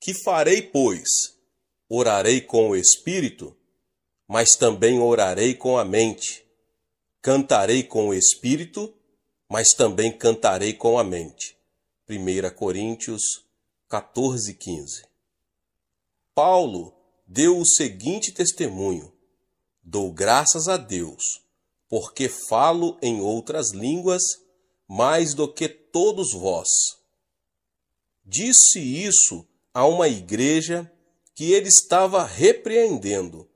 Que farei, pois? Orarei com o espírito, mas também orarei com a mente. Cantarei com o espírito, mas também cantarei com a mente. 1 Coríntios 14, 15. Paulo deu o seguinte testemunho: Dou graças a Deus, porque falo em outras línguas mais do que todos vós. Disse isso a uma igreja que ele estava repreendendo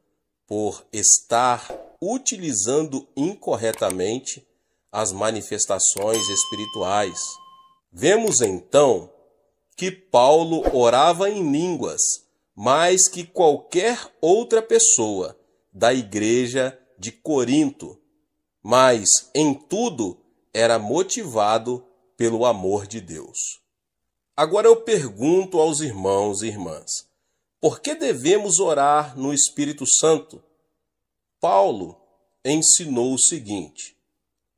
por estar utilizando incorretamente as manifestações espirituais. Vemos então que Paulo orava em línguas mais que qualquer outra pessoa da igreja de Corinto, mas em tudo era motivado pelo amor de Deus. Agora eu pergunto aos irmãos e irmãs: por que devemos orar no Espírito Santo? Paulo ensinou o seguinte: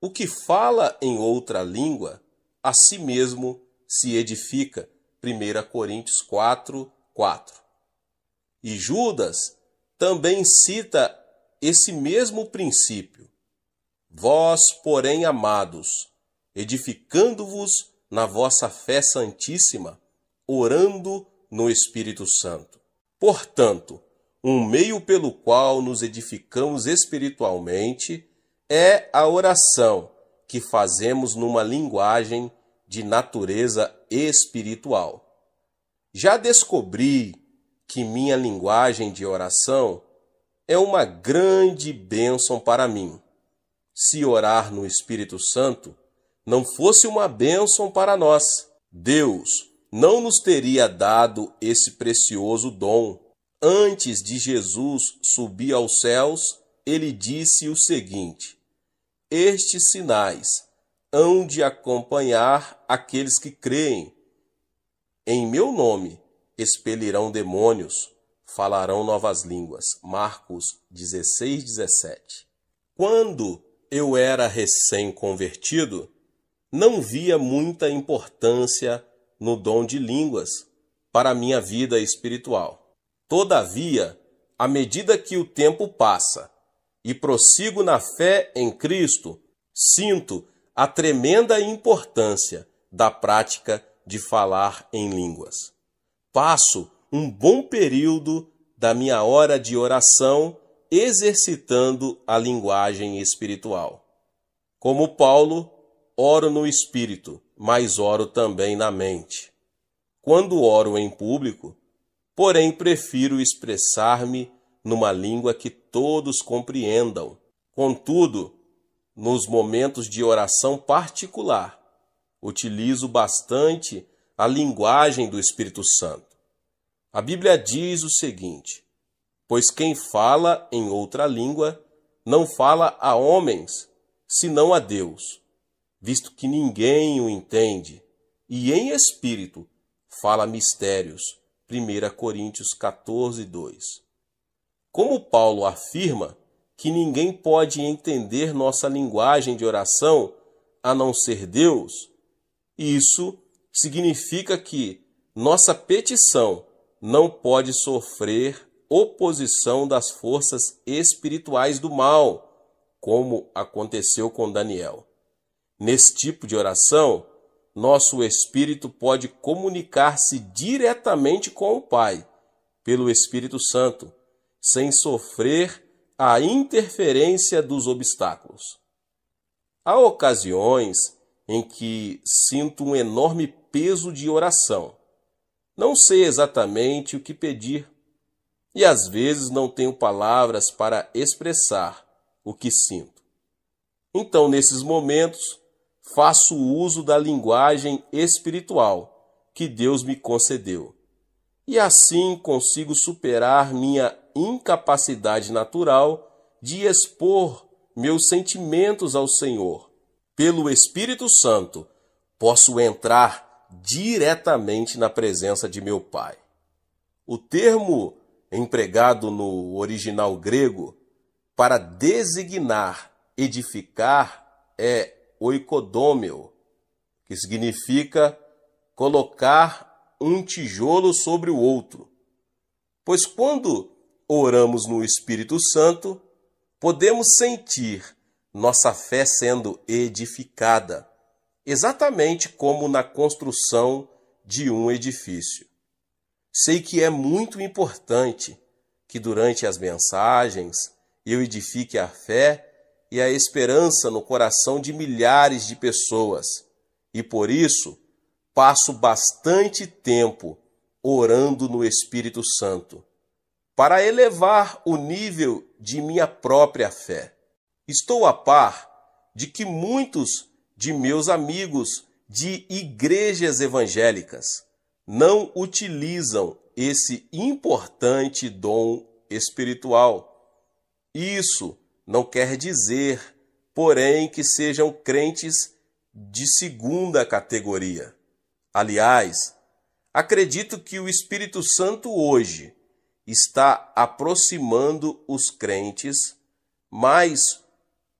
o que fala em outra língua, a si mesmo se edifica. 1 Coríntios 4, 4. E Judas também cita esse mesmo princípio. Vós, porém, amados, edificando-vos na vossa fé santíssima, orando no Espírito Santo. Portanto, um meio pelo qual nos edificamos espiritualmente é a oração que fazemos numa linguagem de natureza espiritual. Já descobri que minha linguagem de oração é uma grande bênção para mim. Se orar no Espírito Santo não fosse uma bênção para nós, Deus não nos teria dado esse precioso dom. Antes de Jesus subir aos céus, ele disse o seguinte: Estes sinais hão de acompanhar aqueles que creem. Em meu nome expelirão demônios, falarão novas línguas. Marcos 16, 17. Quando eu era recém-convertido, não via muita importância no dom de línguas para minha vida espiritual. Todavia, à medida que o tempo passa e prossigo na fé em Cristo, sinto a tremenda importância da prática de falar em línguas. Passo um bom período da minha hora de oração exercitando a linguagem espiritual. Como Paulo, oro no espírito, mas oro também na mente. Quando oro em público, porém prefiro expressar-me numa língua que todos compreendam. Contudo, nos momentos de oração particular, utilizo bastante a linguagem do Espírito Santo. A Bíblia diz o seguinte: Pois quem fala em outra língua não fala a homens, senão a Deus, visto que ninguém o entende, e em espírito fala mistérios. 1 Coríntios 14, 2. Como Paulo afirma que ninguém pode entender nossa linguagem de oração a não ser Deus, isso significa que nossa petição não pode sofrer oposição das forças espirituais do mal, como aconteceu com Daniel. Nesse tipo de oração, nosso espírito pode comunicar-se diretamente com o Pai, pelo Espírito Santo, sem sofrer a interferência dos obstáculos. Há ocasiões em que sinto um enorme peso de oração. Não sei exatamente o que pedir e às vezes não tenho palavras para expressar o que sinto. Então, nesses momentos, faço uso da linguagem espiritual que Deus me concedeu. E assim consigo superar minha incapacidade natural de expor meus sentimentos ao Senhor. Pelo Espírito Santo, posso entrar diretamente na presença de meu Pai. O termo empregado no original grego para designar edificar é oikodômio, que significa colocar um tijolo sobre o outro. Pois quando oramos no Espírito Santo, podemos sentir nossa fé sendo edificada, exatamente como na construção de um edifício. Sei que é muito importante que durante as mensagens eu edifique a fé e a esperança no coração de milhares de pessoas, e por isso passo bastante tempo orando no Espírito Santo para elevar o nível de minha própria fé. Estou a par de que muitos de meus amigos de igrejas evangélicas não utilizam esse importante dom espiritual. Isso não quer dizer, porém, que sejam crentes de segunda categoria. Aliás, acredito que o Espírito Santo hoje está aproximando os crentes mais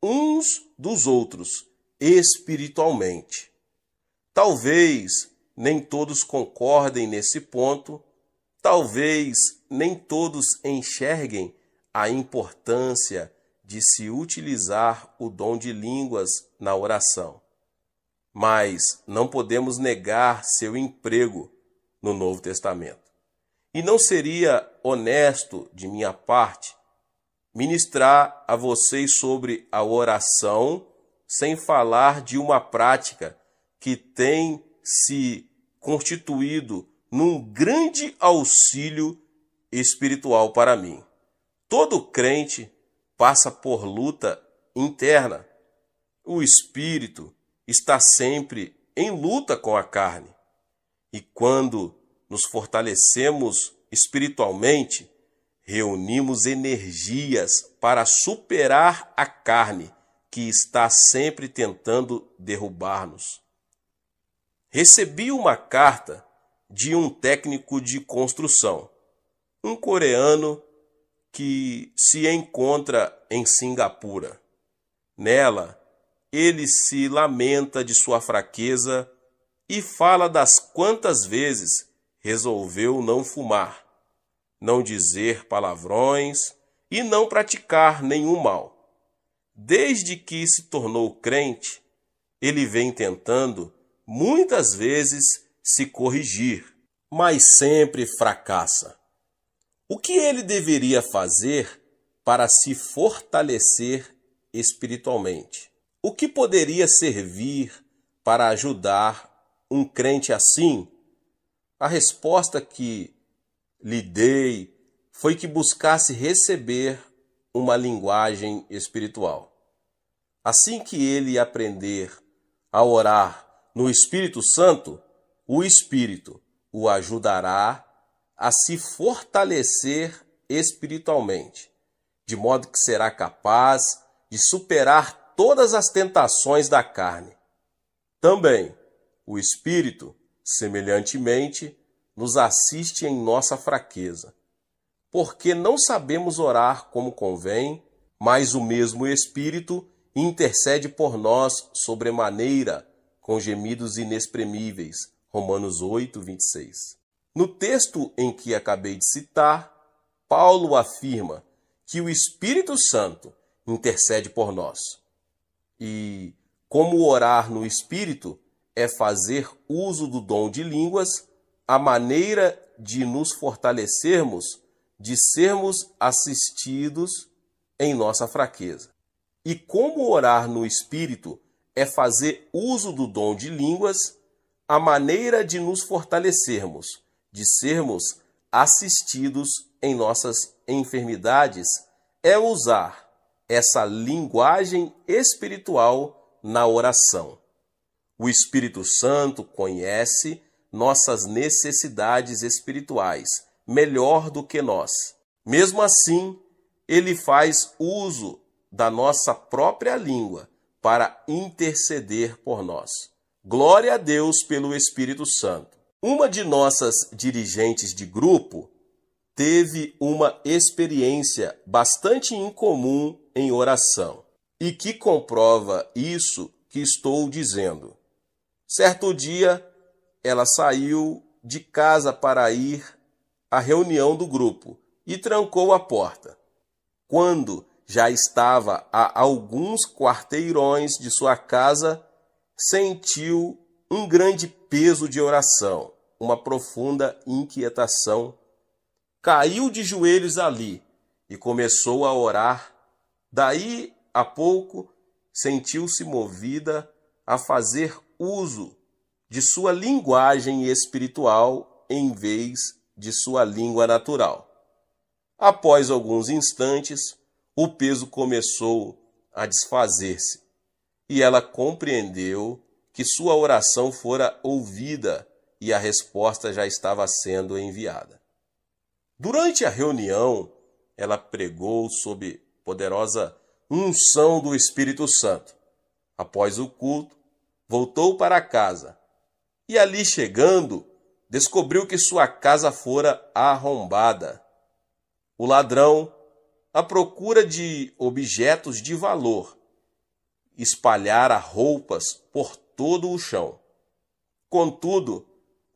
uns dos outros espiritualmente. Talvez nem todos concordem nesse ponto, talvez nem todos enxerguem a importância de se utilizar o dom de línguas na oração. Mas não podemos negar seu emprego no Novo Testamento. E não seria honesto de minha parte ministrar a vocês sobre a oração sem falar de uma prática que tem se constituído num grande auxílio espiritual para mim. Todo crente passa por luta interna. O espírito está sempre em luta com a carne. E quando nos fortalecemos espiritualmente, reunimos energias para superar a carne que está sempre tentando derrubar-nos. Recebi uma carta de um técnico de construção, um coreano que se encontra em Singapura. Nela, ele se lamenta de sua fraqueza e fala das quantas vezes resolveu não fumar, não dizer palavrões e não praticar nenhum mal. Desde que se tornou crente, ele vem tentando muitas vezes se corrigir, mas sempre fracassa. O que ele deveria fazer para se fortalecer espiritualmente? O que poderia servir para ajudar um crente assim? A resposta que lhe dei foi que buscasse receber uma linguagem espiritual. Assim que ele aprender a orar no Espírito Santo, o Espírito o ajudará a se fortalecer espiritualmente, de modo que será capaz de superar todas as tentações da carne. Também o Espírito, semelhantemente, nos assiste em nossa fraqueza, porque não sabemos orar como convém, mas o mesmo Espírito intercede por nós sobremaneira com gemidos inexprimíveis. Romanos 8, 26. No texto em que acabei de citar, Paulo afirma que o Espírito Santo intercede por nós. E como orar no Espírito é fazer uso do dom de línguas, a maneira de nos fortalecermos, de sermos assistidos em nossa fraqueza. E como orar no Espírito é fazer uso do dom de línguas, a maneira de nos fortalecermos, de sermos assistidos em nossas enfermidades, é usar essa linguagem espiritual na oração. O Espírito Santo conhece nossas necessidades espirituais melhor do que nós. Mesmo assim, ele faz uso da nossa própria língua para interceder por nós. Glória a Deus pelo Espírito Santo. Uma de nossas dirigentes de grupo teve uma experiência bastante incomum em oração e que comprova isso que estou dizendo. Certo dia, ela saiu de casa para ir à reunião do grupo e trancou a porta. Quando já estava a alguns quarteirões de sua casa, sentiu um grande peso de oração, uma profunda inquietação. Caiu de joelhos ali e começou a orar. Daí a pouco sentiu-se movida a fazer uso de sua linguagem espiritual em vez de sua língua natural. Após alguns instantes, o peso começou a desfazer-se e ela compreendeu que sua oração fora ouvida e a resposta já estava sendo enviada. Durante a reunião, ela pregou sob poderosa unção do Espírito Santo. Após o culto, voltou para casa e ali chegando, descobriu que sua casa fora arrombada. O ladrão, à procura de objetos de valor, espalhara roupas por todo o chão. Contudo,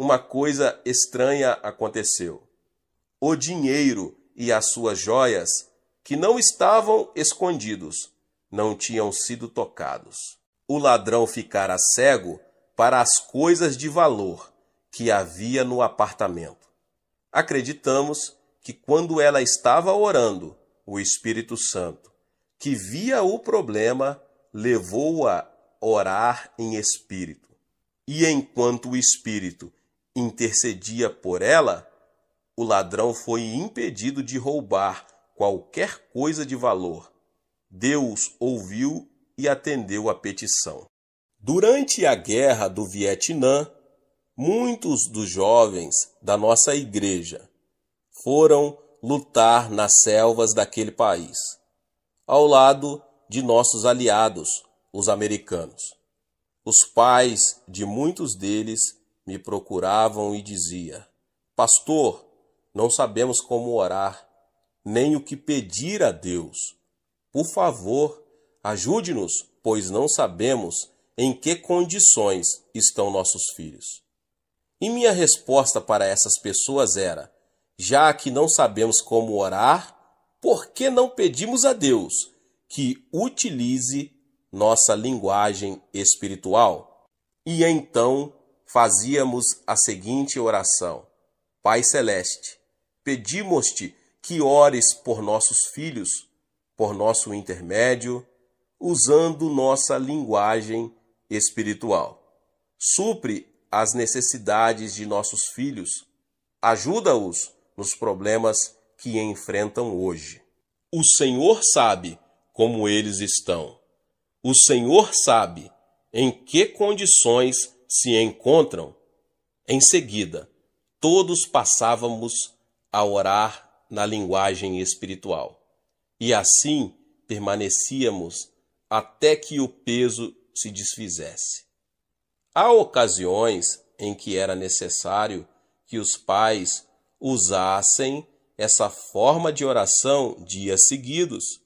uma coisa estranha aconteceu. O dinheiro e as suas joias, que não estavam escondidos, não tinham sido tocados. O ladrão ficara cego para as coisas de valor que havia no apartamento. Acreditamos que quando ela estava orando, o Espírito Santo, que via o problema, levou-a a orar em espírito. E enquanto o Espírito intercedia por ela, o ladrão foi impedido de roubar qualquer coisa de valor. Deus ouviu e atendeu a petição. Durante a guerra do Vietnã, muitos dos jovens da nossa igreja foram lutar nas selvas daquele país, ao lado de nossos aliados, os americanos. Os pais de muitos deles me procuravam e dizia: Pastor, não sabemos como orar, nem o que pedir a Deus. Por favor, ajude-nos, pois não sabemos em que condições estão nossos filhos? E minha resposta para essas pessoas era: já que não sabemos como orar, por que não pedimos a Deus que utilize nossa linguagem espiritual? E então fazíamos a seguinte oração: Pai Celeste, pedimos-te que ores por nossos filhos, por nosso intermédio, usando nossa linguagem espiritual. Supre as necessidades de nossos filhos. Ajuda-os nos problemas que enfrentam hoje. O Senhor sabe como eles estão. O Senhor sabe em que condições se encontram. Em seguida, todos passávamos a orar na linguagem espiritual. E assim permanecíamos até que o peso se desfizesse. Há ocasiões em que era necessário que os pais usassem essa forma de oração dias seguidos.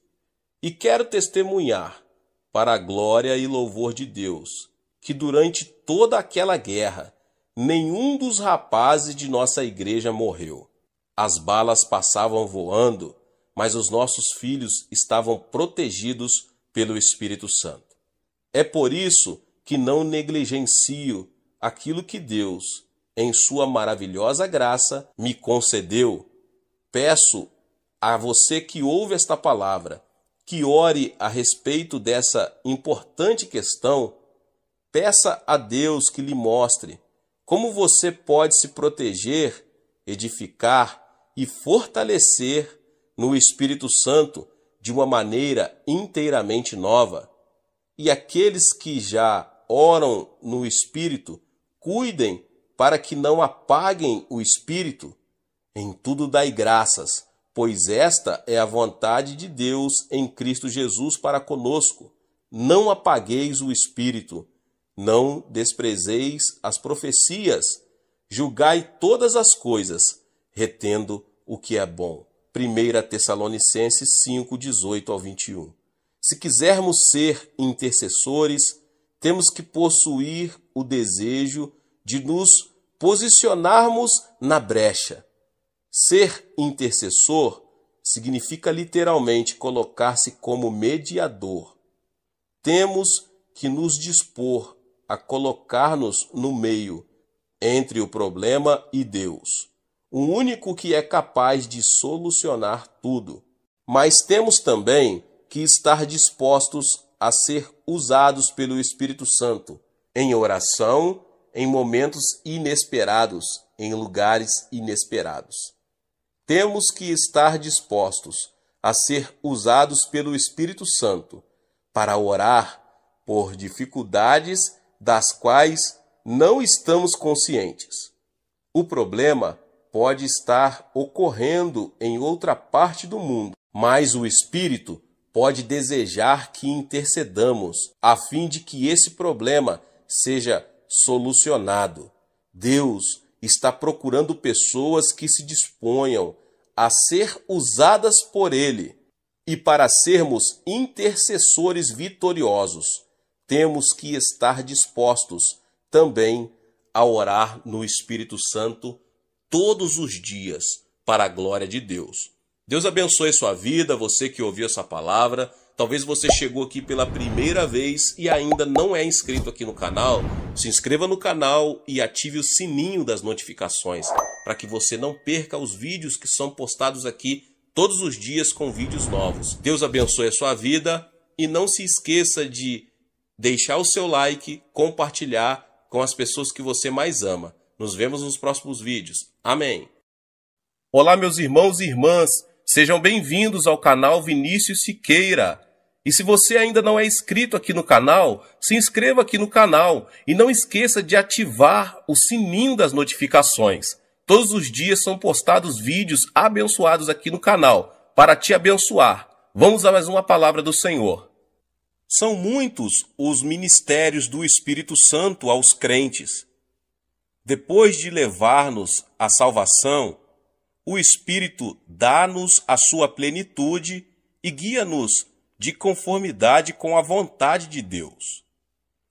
E quero testemunhar, para a glória e louvor de Deus, que durante toda aquela guerra, nenhum dos rapazes de nossa igreja morreu. As balas passavam voando, mas os nossos filhos estavam protegidos pelo Espírito Santo. É por isso que não negligencio aquilo que Deus, em Sua maravilhosa graça, me concedeu. Peço a você que ouve esta palavra que ore a respeito dessa importante questão. Peça a Deus que lhe mostre como você pode se proteger, edificar e fortalecer no Espírito Santo de uma maneira inteiramente nova e aqueles que já oram no Espírito, cuidem para que não apaguem o Espírito. Em tudo dai graças, pois esta é a vontade de Deus em Cristo Jesus para conosco. Não apagueis o Espírito, não desprezeis as profecias, julgai todas as coisas, retendo o que é bom. 1 Tessalonicenses 5, 18 ao 21. Se quisermos ser intercessores, temos que possuir o desejo de nos posicionarmos na brecha. Ser intercessor significa literalmente colocar-se como mediador. Temos que nos dispor a colocar-nos no meio entre o problema e Deus, o único que é capaz de solucionar tudo. Mas temos também que estar dispostos a ser usados pelo Espírito Santo em oração, em momentos inesperados, em lugares inesperados. Temos que estar dispostos a ser usados pelo Espírito Santo para orar por dificuldades das quais não estamos conscientes. O problema pode estar ocorrendo em outra parte do mundo, mas o Espírito pode desejar que intercedamos a fim de que esse problema seja solucionado. Deus está procurando pessoas que se disponham a ser usadas por Ele. E para sermos intercessores vitoriosos, temos que estar dispostos também a orar no Espírito Santo todos os dias para a glória de Deus. Deus abençoe sua vida, você que ouviu essa palavra. Talvez você chegou aqui pela primeira vez e ainda não é inscrito aqui no canal. Se inscreva no canal e ative o sininho das notificações para que você não perca os vídeos que são postados aqui todos os dias com vídeos novos. Deus abençoe a sua vida e não se esqueça de deixar o seu like, compartilhar com as pessoas que você mais ama. Nos vemos nos próximos vídeos. Amém. Olá, meus irmãos e irmãs. Sejam bem-vindos ao canal Vinícius Siqueira. E se você ainda não é inscrito aqui no canal, se inscreva aqui no canal e não esqueça de ativar o sininho das notificações. Todos os dias são postados vídeos abençoados aqui no canal para te abençoar. Vamos a mais uma palavra do Senhor. São muitos os ministérios do Espírito Santo aos crentes. Depois de levar-nos à salvação, o Espírito dá-nos a sua plenitude e guia-nos de conformidade com a vontade de Deus.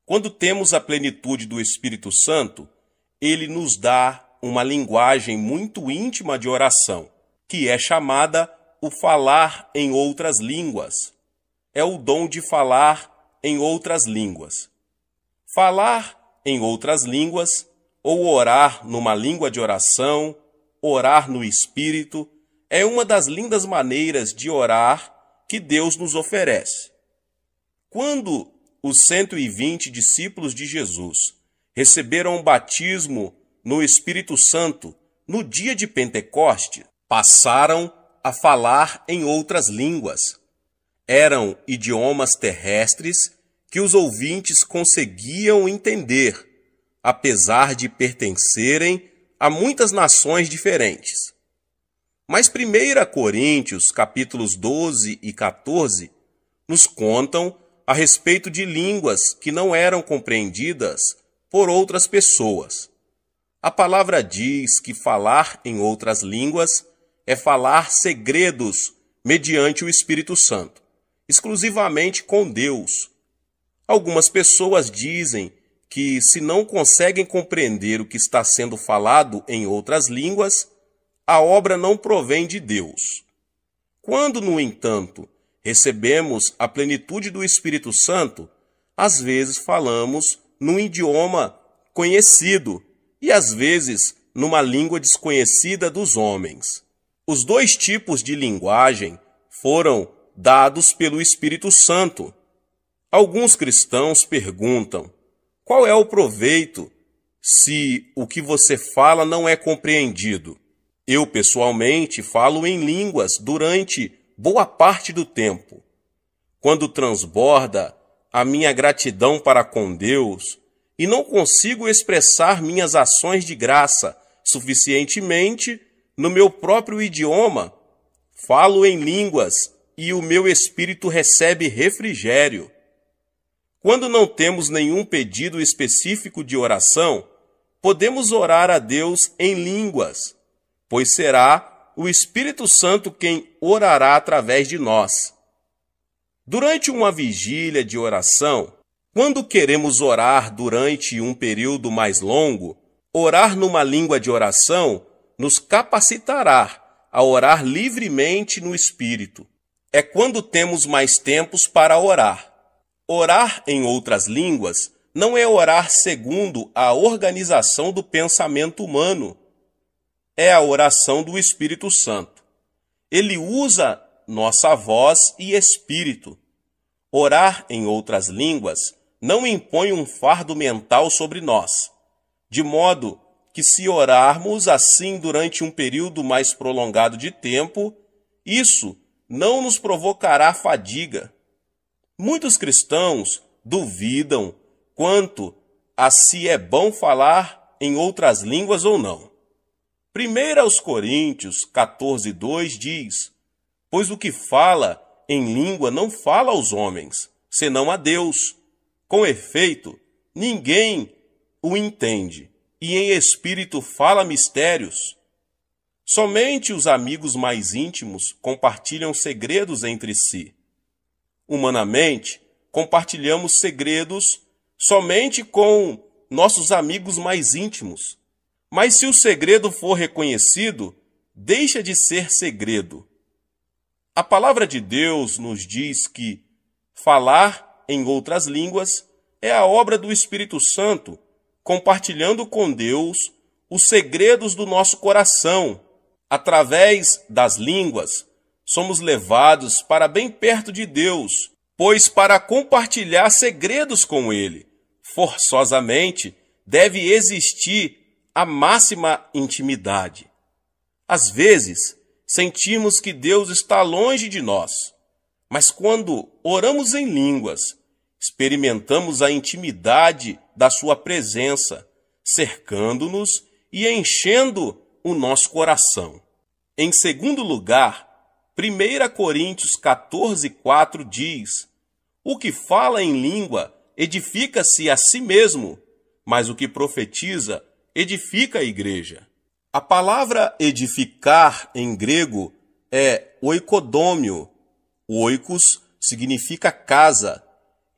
Quando temos a plenitude do Espírito Santo, ele nos dá uma linguagem muito íntima de oração, que é chamada o falar em outras línguas. É o dom de falar em outras línguas. Falar em outras línguas ou orar numa língua de oração orar no Espírito, é uma das lindas maneiras de orar que Deus nos oferece. Quando os 120 discípulos de Jesus receberam o batismo no Espírito Santo no dia de Pentecoste, passaram a falar em outras línguas. Eram idiomas terrestres que os ouvintes conseguiam entender, apesar de pertencerem a muitas nações diferentes. Mas 1 Coríntios, capítulos 12 e 14, nos contam a respeito de línguas que não eram compreendidas por outras pessoas. A palavra diz que falar em outras línguas é falar segredos mediante o Espírito Santo, exclusivamente com Deus. Algumas pessoas dizem que, se não conseguem compreender o que está sendo falado em outras línguas, a obra não provém de Deus. Quando, no entanto, recebemos a plenitude do Espírito Santo, às vezes falamos num idioma conhecido e às vezes numa língua desconhecida dos homens. Os dois tipos de linguagem foram dados pelo Espírito Santo. Alguns cristãos perguntam: qual é o proveito se o que você fala não é compreendido? Eu, pessoalmente, falo em línguas durante boa parte do tempo. Quando transborda a minha gratidão para com Deus e não consigo expressar minhas ações de graça suficientemente no meu próprio idioma, falo em línguas e o meu espírito recebe refrigério. Quando não temos nenhum pedido específico de oração, podemos orar a Deus em línguas, pois será o Espírito Santo quem orará através de nós. Durante uma vigília de oração, quando queremos orar durante um período mais longo, Orar numa língua de oração nos capacitará a orar livremente no Espírito. É quando temos mais tempos para orar. Orar em outras línguas não é orar segundo a organização do pensamento humano, é a oração do Espírito Santo. Ele usa nossa voz e espírito. Orar em outras línguas não impõe um fardo mental sobre nós, de modo que, se orarmos assim durante um período mais prolongado de tempo, isso não nos provocará fadiga. Muitos cristãos duvidam quanto a se é bom falar em outras línguas ou não. 1 aos Coríntios 14, 2 diz: Pois o que fala em língua não fala aos homens, senão a Deus. Com efeito, ninguém o entende, e em espírito fala mistérios. Somente os amigos mais íntimos compartilham segredos entre si. Humanamente, compartilhamos segredos somente com nossos amigos mais íntimos mas se o segredo for reconhecido, deixa de ser segredo. A palavra de Deus nos diz que falar em outras línguas é a obra do Espírito Santo, compartilhando com Deus os segredos do nosso coração. Através das línguas, somos levados para bem perto de Deus, pois para compartilhar segredos com Ele, forçosamente deve existir a máxima intimidade. Às vezes, sentimos que Deus está longe de nós, mas quando oramos em línguas, experimentamos a intimidade da Sua presença, cercando-nos e enchendo o nosso coração. Em segundo lugar, 1 Coríntios 14, 4 diz: O que fala em língua edifica-se a si mesmo, mas o que profetiza edifica a igreja. A palavra edificar em grego é oikodômio. Oikos significa casa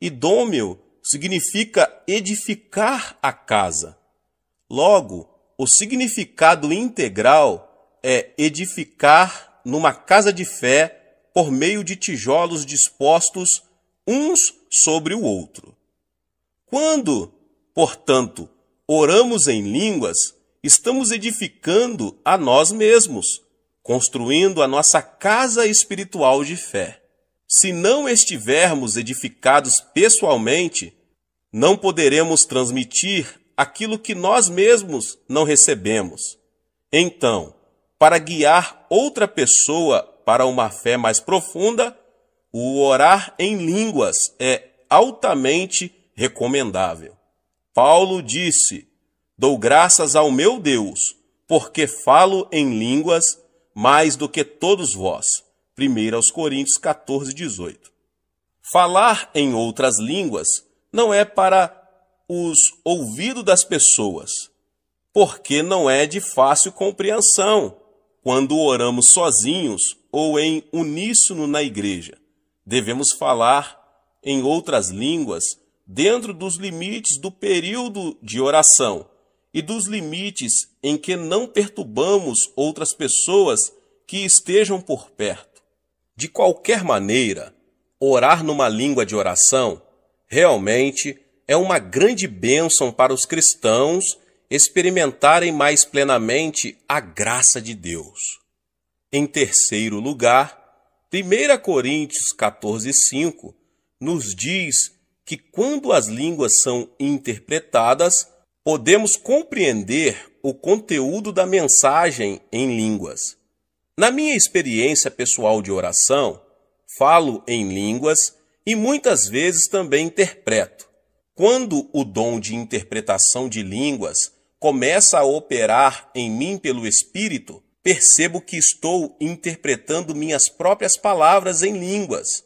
e dômio significa edificar a casa. Logo, o significado integral é edificar numa casa de fé por meio de tijolos dispostos uns sobre o outro. Quando, portanto, oramos em línguas, estamos edificando a nós mesmos, construindo a nossa casa espiritual de fé. Se não estivermos edificados pessoalmente, não poderemos transmitir aquilo que nós mesmos não recebemos. Então, para guiar outra pessoa para uma fé mais profunda, o orar em línguas é altamente recomendável. Paulo disse: Dou graças ao meu Deus, porque falo em línguas mais do que todos vós. 1 aos Coríntios 14, 18. Falar em outras línguas não é para os ouvidos das pessoas, porque não é de fácil compreensão quando oramos sozinhos ou em uníssono na igreja. Devemos falar em outras línguas dentro dos limites do período de oração e dos limites em que não perturbamos outras pessoas que estejam por perto. De qualquer maneira, orar numa língua de oração realmente é uma grande bênção para os cristãos experimentarem mais plenamente a graça de Deus. Em terceiro lugar, 1 Coríntios 14, 5 nos diz que quando as línguas são interpretadas, podemos compreender o conteúdo da mensagem em línguas. Na minha experiência pessoal de oração, falo em línguas e muitas vezes também interpreto. Quando o dom de interpretação de línguas começa a operar em mim pelo Espírito, percebo que estou interpretando minhas próprias palavras em línguas.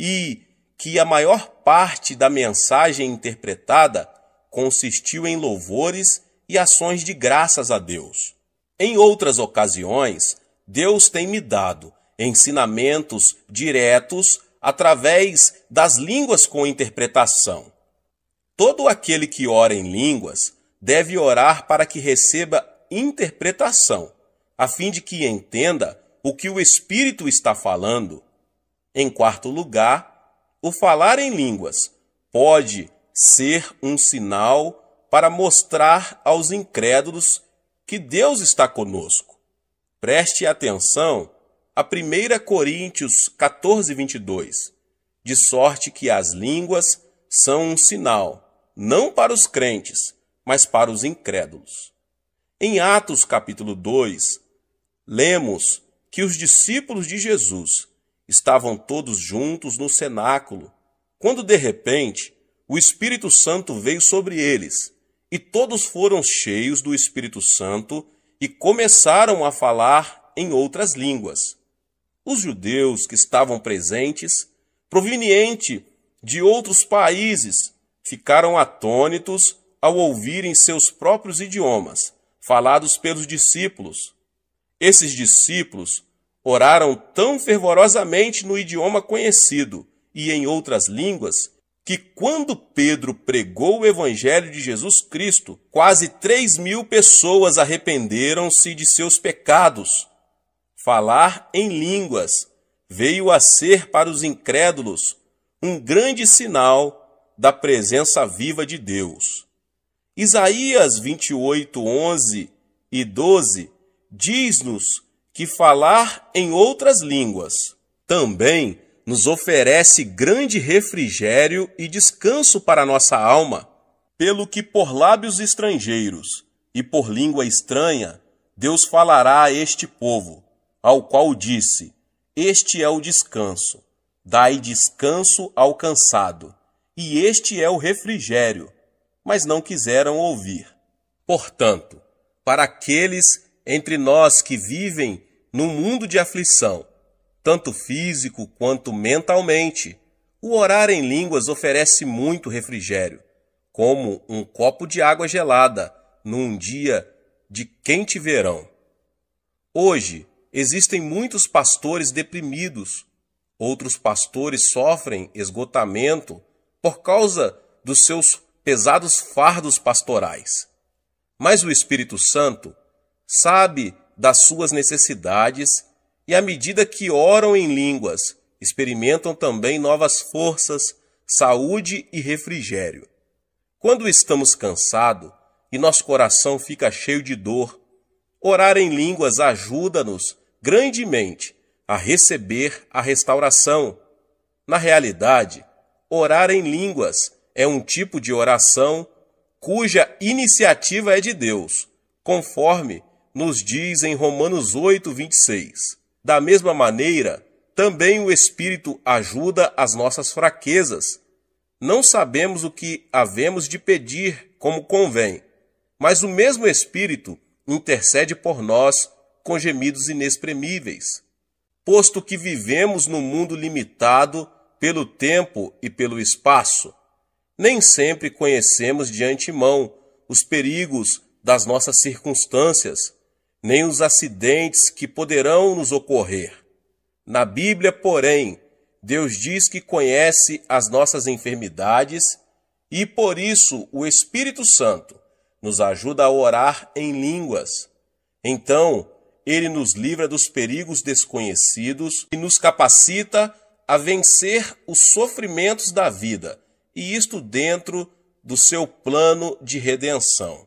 E que a maior parte da mensagem interpretada consistiu em louvores e ações de graças a Deus. Em outras ocasiões, Deus tem me dado ensinamentos diretos através das línguas com interpretação. Todo aquele que ora em línguas deve orar para que receba interpretação, a fim de que entenda o que o Espírito está falando. Em quarto lugar, o falar em línguas pode ser um sinal para mostrar aos incrédulos que Deus está conosco. Preste atenção a 1 Coríntios 14, 22. De sorte que as línguas são um sinal, não para os crentes, mas para os incrédulos. Em Atos capítulo 2, lemos que os discípulos de Jesus estavam todos juntos no cenáculo, quando de repente o Espírito Santo veio sobre eles, e todos foram cheios do Espírito Santo e começaram a falar em outras línguas. Os judeus que estavam presentes, proveniente de outros países, ficaram atônitos ao ouvirem seus próprios idiomas, falados pelos discípulos. Esses discípulos oraram tão fervorosamente no idioma conhecido e em outras línguas que, quando Pedro pregou o Evangelho de Jesus Cristo, quase três mil pessoas arrependeram-se de seus pecados. Falar em línguas veio a ser para os incrédulos um grande sinal da presença viva de Deus. Isaías 28, 11 e 12 diz-nos que falar em outras línguas também nos oferece grande refrigério e descanso para nossa alma, pelo que por lábios estrangeiros e por língua estranha Deus falará a este povo, ao qual disse: Este é o descanso, dai descanso ao cansado, e este é o refrigério, mas não quiseram ouvir. Portanto, para aqueles entre nós que vivem num mundo de aflição, tanto físico quanto mentalmente, o orar em línguas oferece muito refrigério, como um copo de água gelada num dia de quente verão. Hoje, existem muitos pastores deprimidos. Outros pastores sofrem esgotamento por causa dos seus pesados fardos pastorais. Mas o Espírito Santo sabe das suas necessidades e, à medida que oram em línguas, experimentam também novas forças, saúde e refrigério. Quando estamos cansados e nosso coração fica cheio de dor, orar em línguas ajuda-nos grandemente a receber a restauração. Na realidade, orar em línguas é um tipo de oração cuja iniciativa é de Deus, conforme nos diz em Romanos 8, 26. Da mesma maneira, também o Espírito ajuda as nossas fraquezas. Não sabemos o que havemos de pedir como convém, mas o mesmo Espírito intercede por nós com gemidos inexprimíveis. Posto que vivemos num mundo limitado pelo tempo e pelo espaço, nem sempre conhecemos de antemão os perigos das nossas circunstâncias nem os acidentes que poderão nos ocorrer. Na Bíblia, porém, Deus diz que conhece as nossas enfermidades e por isso o Espírito Santo nos ajuda a orar em línguas. Então, ele nos livra dos perigos desconhecidos e nos capacita a vencer os sofrimentos da vida, e isto dentro do seu plano de redenção.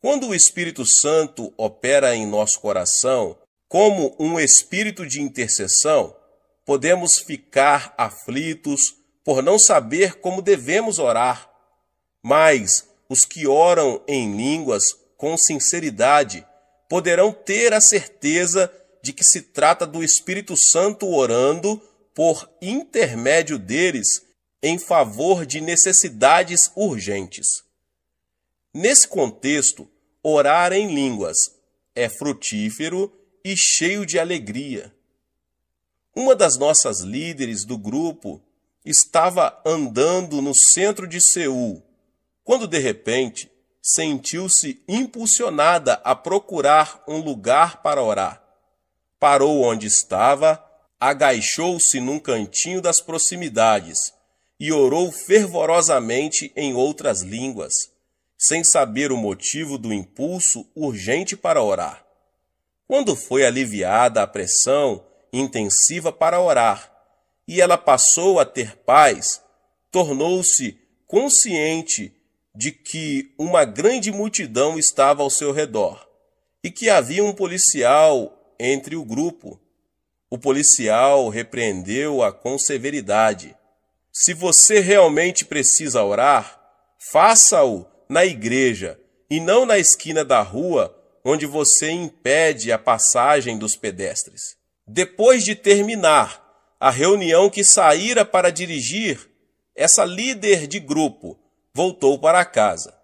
Quando o Espírito Santo opera em nosso coração como um espírito de intercessão, podemos ficar aflitos por não saber como devemos orar. Mas os que oram em línguas com sinceridade poderão ter a certeza de que se trata do Espírito Santo orando por intermédio deles em favor de necessidades urgentes. Nesse contexto, orar em línguas é frutífero e cheio de alegria. Uma das nossas líderes do grupo estava andando no centro de Seul, quando de repente sentiu-se impulsionada a procurar um lugar para orar. Parou onde estava, agachou-se num cantinho das proximidades e orou fervorosamente em outras línguas sem saber o motivo do impulso urgente para orar. Quando foi aliviada a pressão intensiva para orar e ela passou a ter paz, tornou-se consciente de que uma grande multidão estava ao seu redor e que havia um policial entre o grupo. O policial repreendeu-a com severidade. Se você realmente precisa orar, faça-o na igreja e não na esquina da rua onde você impede a passagem dos pedestres. Depois de terminar a reunião que saíra para dirigir, essa líder de grupo voltou para casa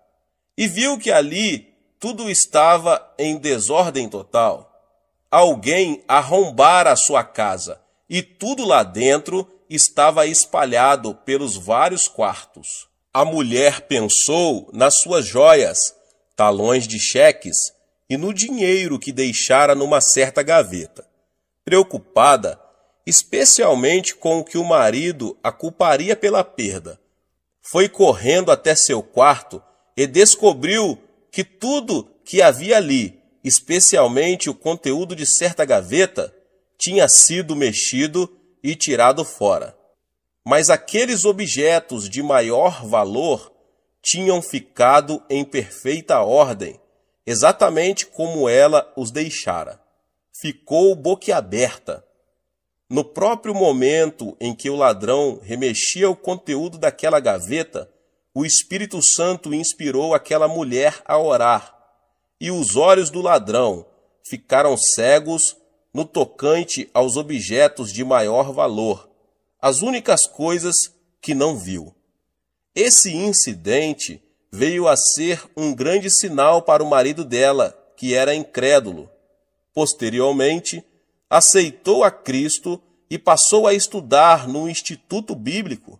e viu que ali tudo estava em desordem total. Alguém arrombara a sua casa e tudo lá dentro estava espalhado pelos vários quartos. A mulher pensou nas suas joias, talões de cheques e no dinheiro que deixara numa certa gaveta. Preocupada, especialmente com o que o marido a culparia pela perda, foi correndo até seu quarto e descobriu que tudo que havia ali, especialmente o conteúdo de certa gaveta, tinha sido mexido e tirado fora. Mas aqueles objetos de maior valor tinham ficado em perfeita ordem, exatamente como ela os deixara. Ficou boquiaberta no próprio momento em que o ladrão remexia o conteúdo daquela gaveta, o Espírito Santo inspirou aquela mulher a orar, e os olhos do ladrão ficaram cegos no tocante aos objetos de maior valor, as únicas coisas que não viu. Esse incidente veio a ser um grande sinal para o marido dela, que era incrédulo. Posteriormente, aceitou a Cristo e passou a estudar no Instituto Bíblico.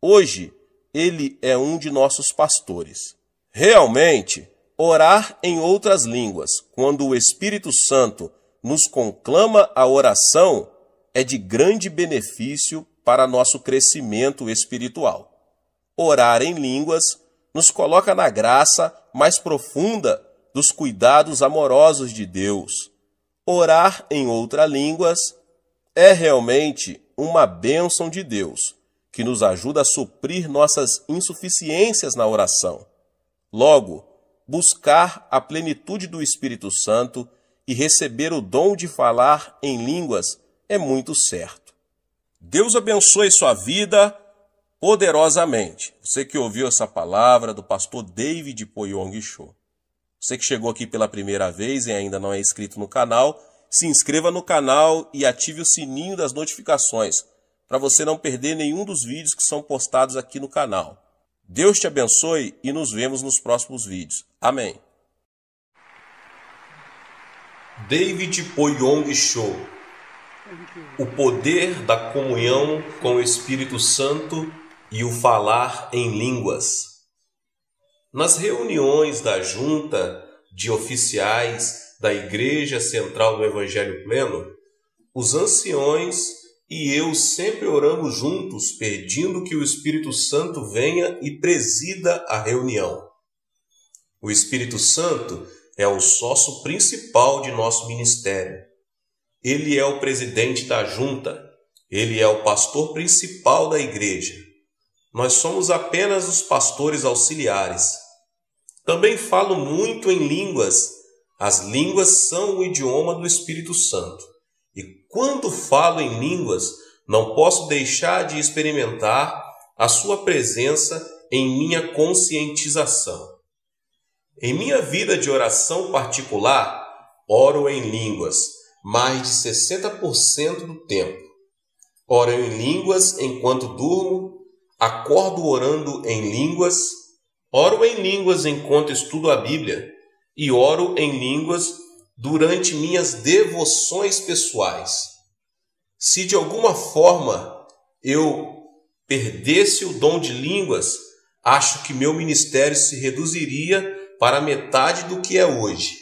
Hoje, ele é um de nossos pastores. Realmente, orar em outras línguas, quando o Espírito Santo nos conclama a oração, é de grande benefício para nosso crescimento espiritual. Orar em línguas nos coloca na graça mais profunda dos cuidados amorosos de Deus Orar em outras línguas é realmente uma bênção de Deus, que nos ajuda a suprir nossas insuficiências na oração. Logo, buscar a plenitude do Espírito Santo e receber o dom de falar em línguas é muito certo. Deus abençoe sua vida poderosamente. Você que ouviu essa palavra do pastor David Poyong Cho. Você que chegou aqui pela primeira vez e ainda não é inscrito no canal, se inscreva no canal e ative o sininho das notificações para você não perder nenhum dos vídeos que são postados aqui no canal. Deus te abençoe e nos vemos nos próximos vídeos. Amém. David Poyong Show O poder da comunhão com o Espírito Santo e o falar em línguas. Nas reuniões da junta de oficiais da Igreja Central do Evangelho Pleno, os anciões e eu sempre oramos juntos, pedindo que o Espírito Santo venha e presida a reunião. O Espírito Santo é o sócio principal de nosso ministério. Ele é o presidente da junta, ele é o pastor principal da igreja. Nós somos apenas os pastores auxiliares. Também falo muito em línguas. As línguas são o idioma do Espírito Santo. E quando falo em línguas, não posso deixar de experimentar a sua presença em minha conscientização. Em minha vida de oração particular, oro em línguas mais de 60% do tempo. Oro em línguas enquanto durmo, acordo orando em línguas Oro em línguas enquanto estudo a Bíblia e oro em línguas durante minhas devoções pessoais. Se de alguma forma eu perdesse o dom de línguas, acho que meu ministério se reduziria para metade do que é hoje.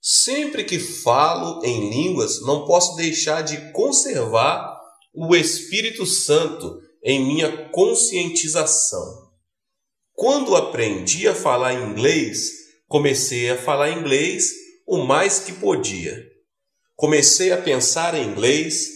Sempre que falo em línguas, não posso deixar de conservar o Espírito Santo em minha conscientização. Quando aprendi a falar inglês, comecei a falar inglês o mais que podia. Comecei a pensar em inglês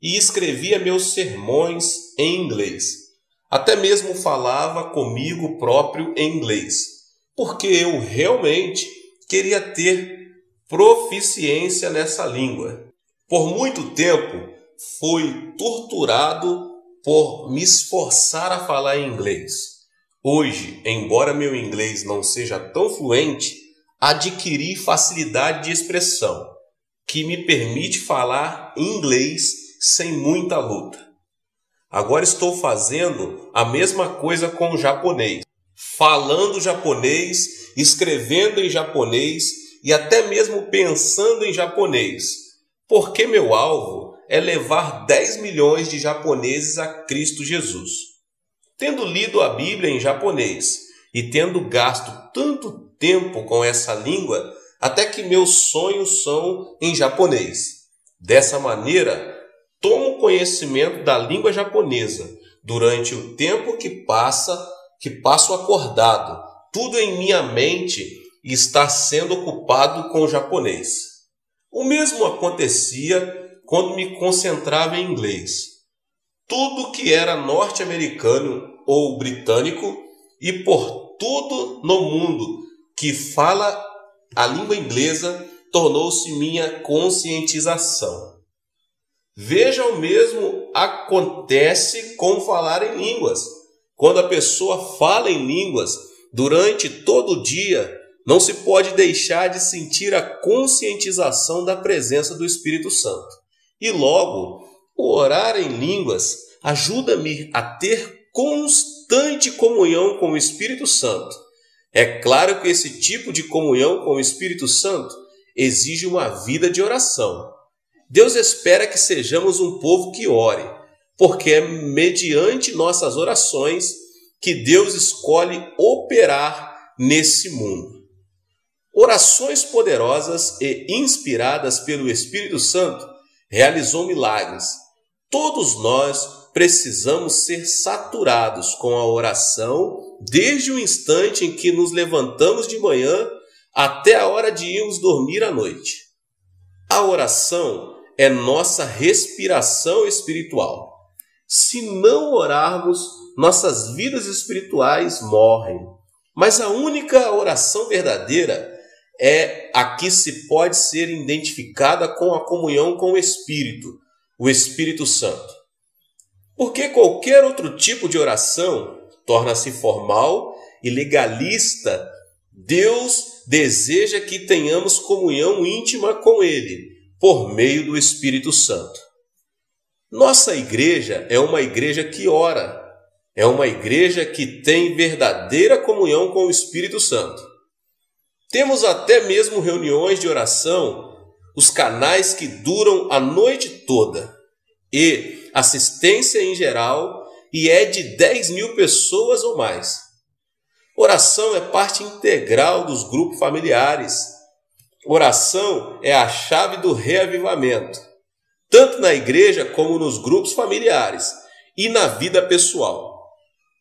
e escrevia meus sermões em inglês. Até mesmo falava comigo próprio em inglês, porque eu realmente queria ter proficiência nessa língua. Por muito tempo fui torturado por me esforçar a falar inglês. Hoje, embora meu inglês não seja tão fluente, adquiri facilidade de expressão que me permite falar inglês sem muita luta. Agora estou fazendo a mesma coisa com o japonês, falando japonês, escrevendo em japonês e até mesmo pensando em japonês, porque meu alvo é levar 10 milhões de japoneses a Cristo Jesus. Tendo lido a Bíblia em japonês e tendo gasto tanto tempo com essa língua, até que meus sonhos são em japonês. Dessa maneira, tomo conhecimento da língua japonesa durante o tempo que passa, que passo acordado. Tudo em minha mente está sendo ocupado com o japonês. O mesmo acontecia quando me concentrava em inglês. Tudo que era norte-americano ou britânico e por tudo no mundo que fala a língua inglesa tornou-se minha conscientização. Veja o mesmo acontece com falar em línguas. Quando a pessoa fala em línguas durante todo o dia, não se pode deixar de sentir a conscientização da presença do Espírito Santo. E logo, o orar em línguas ajuda-me a ter constante comunhão com o Espírito Santo. É claro que esse tipo de comunhão com o Espírito Santo exige uma vida de oração. Deus espera que sejamos um povo que ore, porque é mediante nossas orações que Deus escolhe operar nesse mundo. Orações poderosas e inspiradas pelo Espírito Santo realizou milagres. Todos nós precisamos ser saturados com a oração desde o instante em que nos levantamos de manhã até a hora de irmos dormir à noite. A oração é nossa respiração espiritual. Se não orarmos, nossas vidas espirituais morrem. Mas a única oração verdadeira é a que se pode ser identificada com a comunhão com o Espírito, o Espírito Santo. Porque qualquer outro tipo de oração torna-se formal e legalista. Deus deseja que tenhamos comunhão íntima com Ele por meio do Espírito Santo. Nossa igreja é uma igreja que ora, é uma igreja que tem verdadeira comunhão com o Espírito Santo. Temos até mesmo reuniões de oração, os canais que duram a noite toda, e assistência em geral, e é de 10 mil pessoas ou mais. Oração é parte integral dos grupos familiares Oração é a chave do reavivamento, tanto na igreja como nos grupos familiares e na vida pessoal.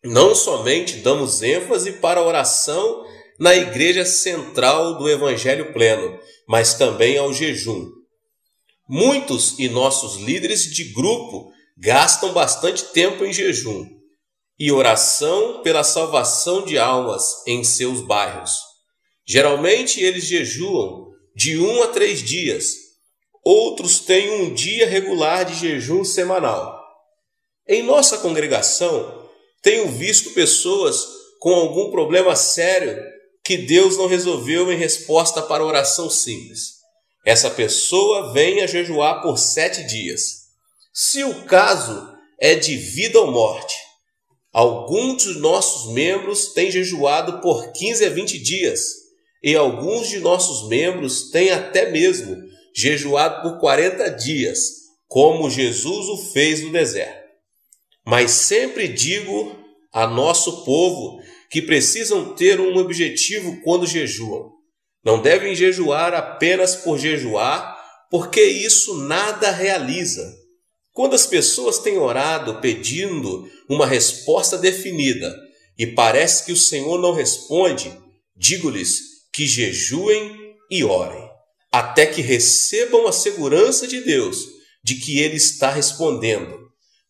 Não somente damos ênfase para a oração na igreja central do Evangelho pleno, mas também ao jejum. Muitos e nossos líderes de grupo gastam bastante tempo em jejum e oração pela salvação de almas em seus bairros. Geralmente eles jejuam de um a três dias. Outros têm um dia regular de jejum semanal. Em nossa congregação, tenho visto pessoas com algum problema sério que Deus não resolveu em resposta para oração simples. Essa pessoa vem a jejuar por sete dias. Se o caso é de vida ou morte, alguns dos nossos membros têm jejuado por 15 a 20 dias e alguns de nossos membros têm até mesmo jejuado por 40 dias, como Jesus o fez no deserto. Mas sempre digo a nosso povo que precisam ter um objetivo quando jejuam. Não devem jejuar apenas por jejuar, porque isso nada realiza. Quando as pessoas têm orado pedindo uma resposta definida e parece que o Senhor não responde, digo-lhes que jejuem e orem, até que recebam a segurança de Deus de que Ele está respondendo.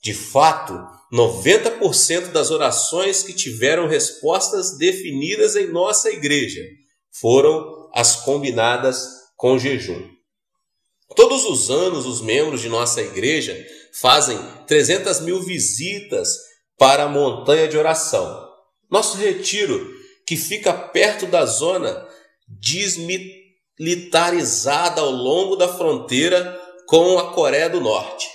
De fato, 90% das orações que tiveram respostas definidas em nossa igreja foram as combinadas com jejum. Todos os anos, os membros de nossa igreja fazem 300 mil visitas para a montanha de oração. Nosso retiro, que fica perto da zona desmilitarizada ao longo da fronteira com a Coreia do Norte.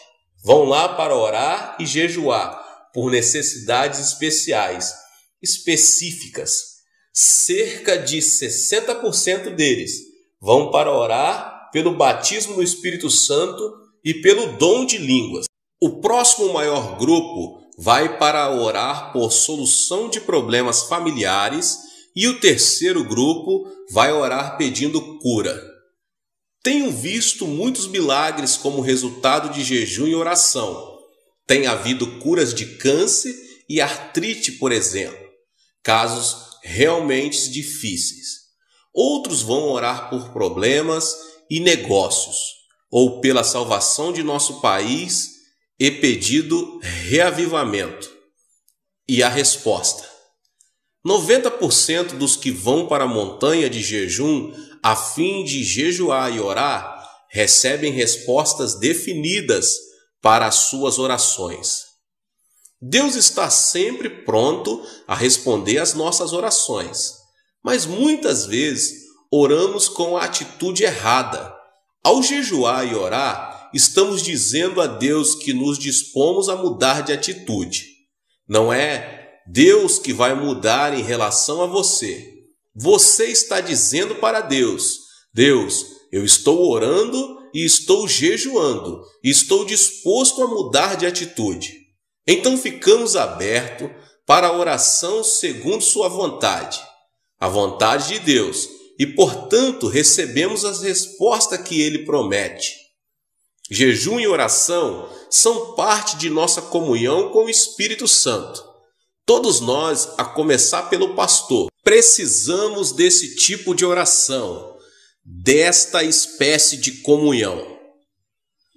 Vão lá para orar e jejuar por necessidades especiais, específicas. Cerca de 60% deles vão para orar pelo batismo no Espírito Santo e pelo dom de línguas. O próximo maior grupo vai para orar por solução de problemas familiares e o terceiro grupo vai orar pedindo cura. Tenho visto muitos milagres como resultado de jejum e oração. Tem havido curas de câncer e artrite, por exemplo, casos realmente difíceis. Outros vão orar por problemas e negócios, ou pela salvação de nosso país e pedido reavivamento. E a resposta: 90% dos que vão para a montanha de jejum a fim de jejuar e orar recebem respostas definidas para as suas orações. Deus está sempre pronto a responder às nossas orações, mas muitas vezes oramos com a atitude errada. Ao jejuar e orar, estamos dizendo a Deus que nos dispomos a mudar de atitude. Não é Deus que vai mudar em relação a você. Você está dizendo para Deus: Deus, eu estou orando e estou jejuando, e estou disposto a mudar de atitude. Então ficamos abertos para a oração segundo Sua vontade, a vontade de Deus, e portanto recebemos as respostas que Ele promete. Jejum e oração são parte de nossa comunhão com o Espírito Santo. Todos nós, a começar pelo pastor, precisamos desse tipo de oração, desta espécie de comunhão.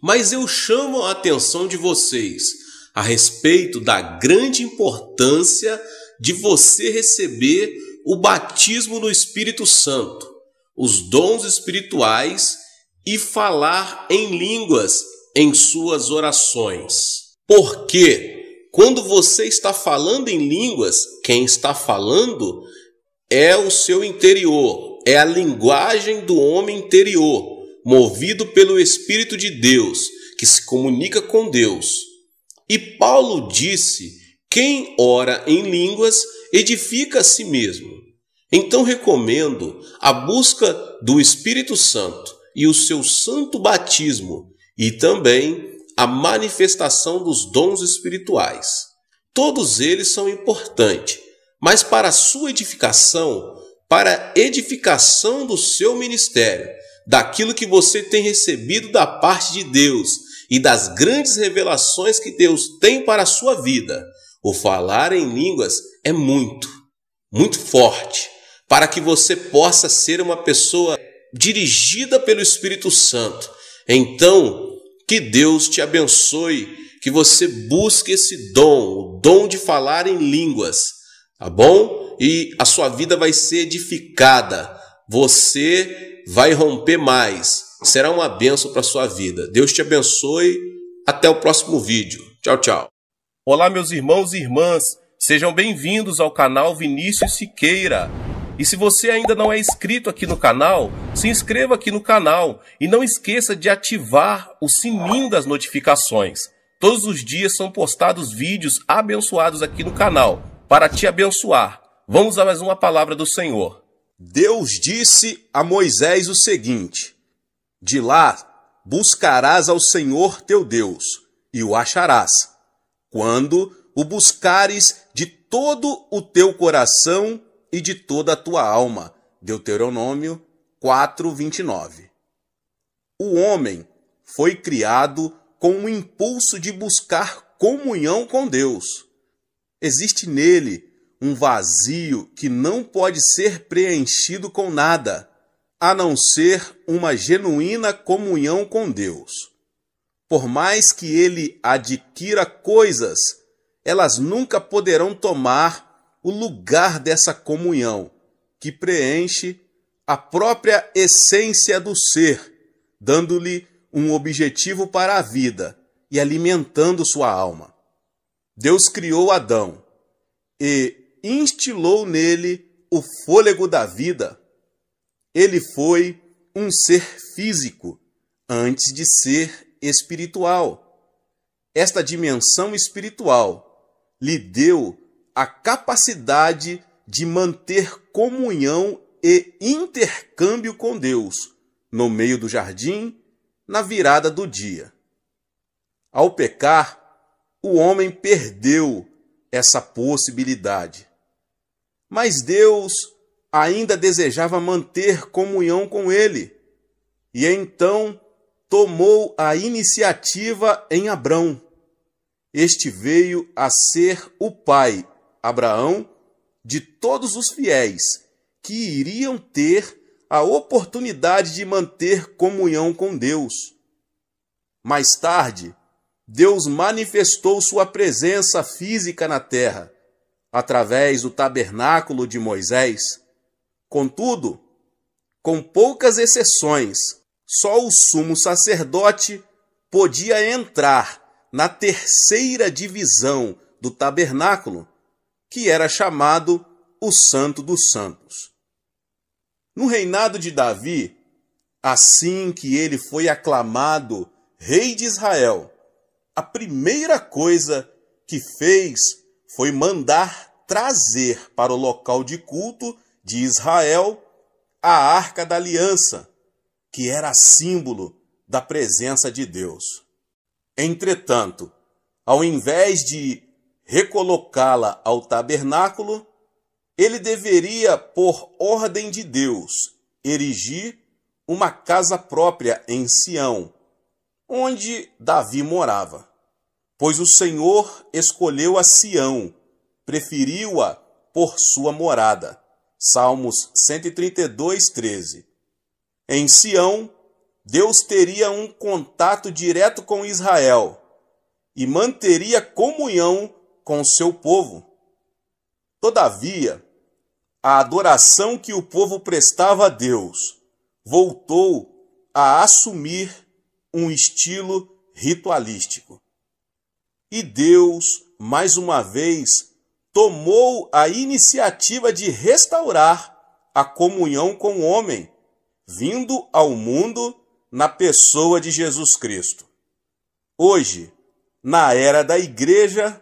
Mas eu chamo a atenção de vocês a respeito da grande importância de você receber o batismo no Espírito Santo, os dons espirituais e falar em línguas em suas orações. Porque quando você está falando em línguas, quem está falando é o seu interior, é a linguagem do homem interior, movido pelo Espírito de Deus, que se comunica com Deus. E Paulo disse: quem ora em línguas edifica a si mesmo. Então recomendo a busca do Espírito Santo e o seu santo batismo e também a manifestação dos dons espirituais. Todos eles são importantes, mas para a sua edificação, para a edificação do seu ministério, daquilo que você tem recebido da parte de Deus e das grandes revelações que Deus tem para a sua vida, o falar em línguas é muito, muito forte, para que você possa ser uma pessoa dirigida pelo Espírito Santo. Então, que Deus te abençoe, que você busque esse dom, o dom de falar em línguas, tá bom? E a sua vida vai ser edificada. Você vai romper mais. Será uma benção para a sua vida. Deus te abençoe. Até o próximo vídeo. Tchau, tchau. Olá, meus irmãos e irmãs. Sejam bem-vindos ao canal Vinícius Siqueira. E se você ainda não é inscrito aqui no canal, se inscreva aqui no canal e não esqueça de ativar o sininho das notificações. Todos os dias são postados vídeos abençoados aqui no canal para te abençoar. Vamos a mais uma palavra do Senhor. Deus disse a Moisés o seguinte: De lá buscarás ao Senhor teu Deus e o acharás, quando o buscares de todo o teu coração e de toda a tua alma. Deuteronômio 4:29. O homem foi criado com o impulso de buscar comunhão com Deus. Existe nele um vazio que não pode ser preenchido com nada, a não ser uma genuína comunhão com Deus. Por mais que ele adquira coisas, elas nunca poderão tomar o lugar dessa comunhão que preenche a própria essência do ser, dando-lhe um objetivo para a vida e alimentando sua alma. Deus criou Adão e instilou nele o fôlego da vida. Ele foi um ser físico antes de ser espiritual. Esta dimensão espiritual lhe deu a capacidade de manter comunhão e intercâmbio com Deus no meio do jardim, na virada do dia. Ao pecar, o homem perdeu essa possibilidade. Mas Deus ainda desejava manter comunhão com ele, e então tomou a iniciativa em Abrão. Este veio a ser o pai, Abraão, de todos os fiéis que iriam ter a oportunidade de manter comunhão com Deus. Mais tarde, Deus manifestou sua presença física na terra, através do tabernáculo de Moisés. Contudo, com poucas exceções, só o sumo sacerdote podia entrar na terceira divisão do tabernáculo, que era chamado o Santo dos Santos. No reinado de Davi, assim que ele foi aclamado rei de Israel, a primeira coisa que fez foi mandar trazer para o local de culto de Israel a arca da aliança, que era símbolo da presença de Deus. Entretanto, ao invés de recolocá-la ao tabernáculo, ele deveria, por ordem de Deus, erigir uma casa própria em Sião, onde Davi morava. Pois o Senhor escolheu a Sião, preferiu-a por sua morada. Salmos 132, 13. Em Sião, Deus teria um contato direto com Israel e manteria comunhão com seu povo. Todavia, a adoração que o povo prestava a Deus voltou a assumir um estilo ritualístico. E Deus, mais uma vez, tomou a iniciativa de restaurar a comunhão com o homem, vindo ao mundo na pessoa de Jesus Cristo. Hoje, na era da igreja,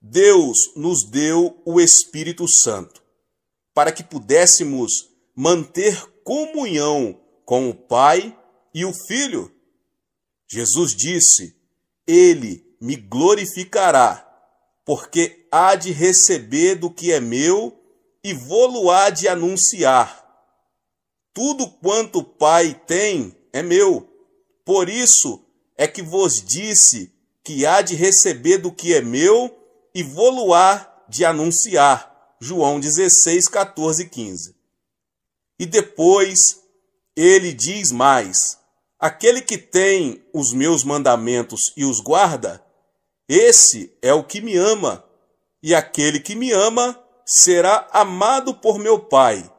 Deus nos deu o Espírito Santo para que pudéssemos manter comunhão com o Pai e o Filho. Jesus disse: Ele me glorificará, porque há de receber do que é meu e vou-lo-á de anunciar. Tudo quanto o Pai tem é meu. Por isso é que vos disse que há de receber do que é meu e vou-lo-á de anunciar. João 16, 14 e 15. E depois ele diz mais: Aquele que tem os meus mandamentos e os guarda, esse é o que me ama, e aquele que me ama será amado por meu Pai,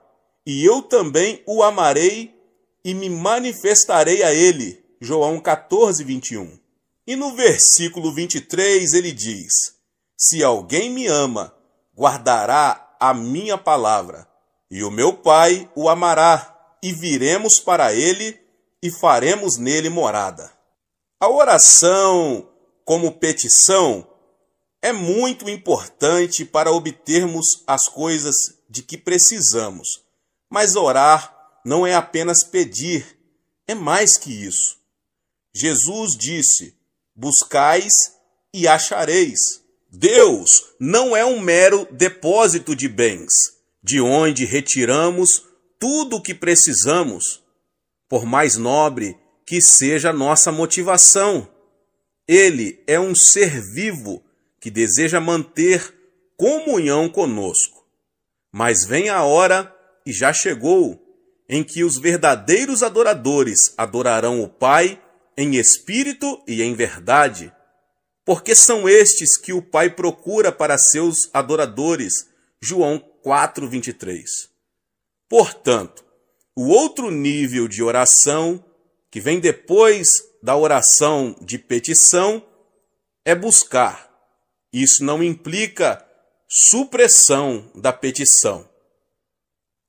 e eu também o amarei e me manifestarei a ele. João 14, 21. E no versículo 23 ele diz: se alguém me ama, guardará a minha palavra, e o meu Pai o amará, e viremos para ele e faremos nele morada. A oração, como petição, é muito importante para obtermos as coisas de que precisamos. Mas orar não é apenas pedir, é mais que isso. Jesus disse: Buscais e achareis. Deus não é um mero depósito de bens, de onde retiramos tudo o que precisamos, por mais nobre que seja nossa motivação. Ele é um ser vivo que deseja manter comunhão conosco. Mas vem a hora, e já chegou, em que os verdadeiros adoradores adorarão o Pai em espírito e em verdade, porque são estes que o Pai procura para seus adoradores. João 4:23. Portanto, o outro nível de oração, que vem depois da oração de petição, é buscar. Isso não implica supressão da petição.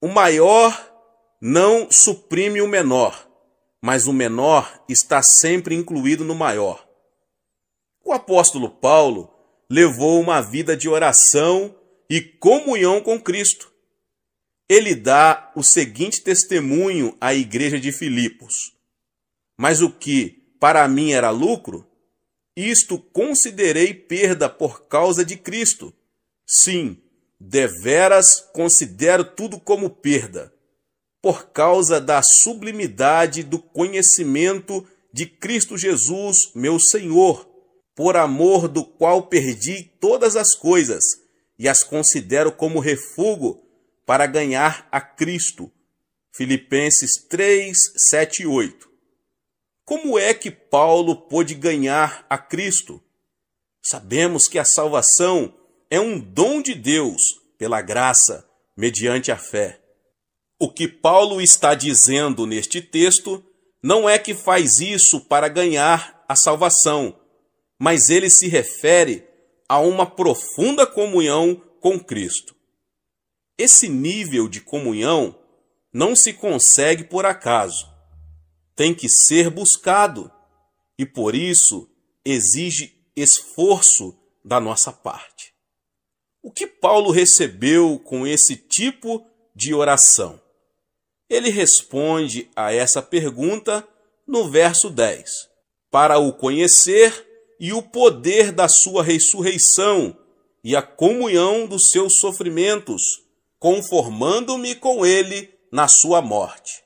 O maior não suprime o menor, mas o menor está sempre incluído no maior. O apóstolo Paulo levou uma vida de oração e comunhão com Cristo. Ele dá o seguinte testemunho à igreja de Filipos: Mas o que para mim era lucro, isto considerei perda por causa de Cristo. Sim, deveras considero tudo como perda, por causa da sublimidade do conhecimento de Cristo Jesus, meu Senhor, por amor do qual perdi todas as coisas e as considero como refúgio para ganhar a Cristo. Filipenses 3, 7 e 8. Como é que Paulo pôde ganhar a Cristo? Sabemos que a salvação é um dom de Deus pela graça, mediante a fé. O que Paulo está dizendo neste texto não é que faz isso para ganhar a salvação, mas ele se refere a uma profunda comunhão com Cristo. Esse nível de comunhão não se consegue por acaso tem que ser buscado e por isso exige esforço da nossa parte. O que Paulo recebeu com esse tipo de oração? Ele responde a essa pergunta no verso 10: Para o conhecer e o poder da sua ressurreição e a comunhão dos seus sofrimentos, conformando-me com ele na sua morte.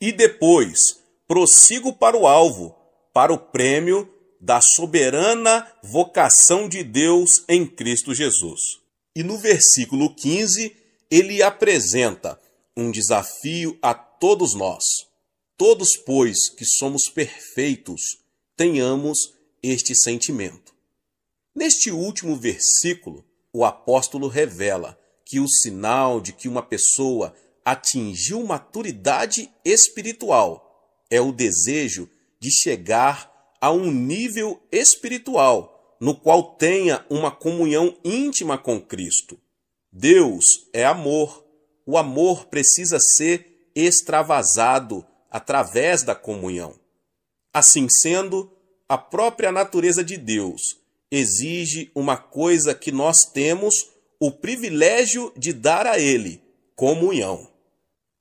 E depois, prossigo para o alvo, para o prêmio da soberana vocação de Deus em Cristo Jesus. E no versículo 15, ele apresenta um desafio a todos nós. Todos, pois, que somos perfeitos, tenhamos este sentimento. Neste último versículo, o apóstolo revela que o sinal de que uma pessoa atingiu maturidade espiritual é o desejo de chegar a um nível espiritual no qual tenha uma comunhão íntima com Cristo. Deus é amor. O amor precisa ser extravasado através da comunhão. Assim sendo, a própria natureza de Deus exige uma coisa que nós temos o privilégio de dar a Ele: comunhão.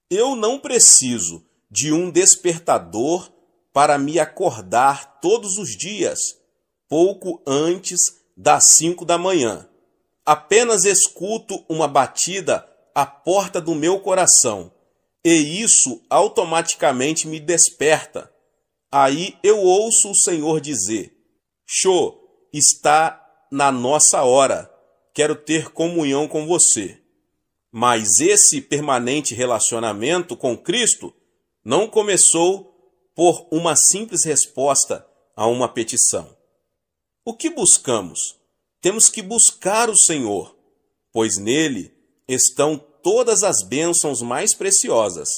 Eu não preciso de um despertador para me acordar todos os dias, pouco antes das cinco da manhã. Apenas escuto uma batida à porta do meu coração, e isso automaticamente me desperta. Aí eu ouço o Senhor dizer: Show, está na nossa hora, quero ter comunhão com você. Mas esse permanente relacionamento com Cristo não começou por uma simples resposta a uma petição. O que buscamos? Temos que buscar o Senhor, pois nele estão todas as bênçãos mais preciosas,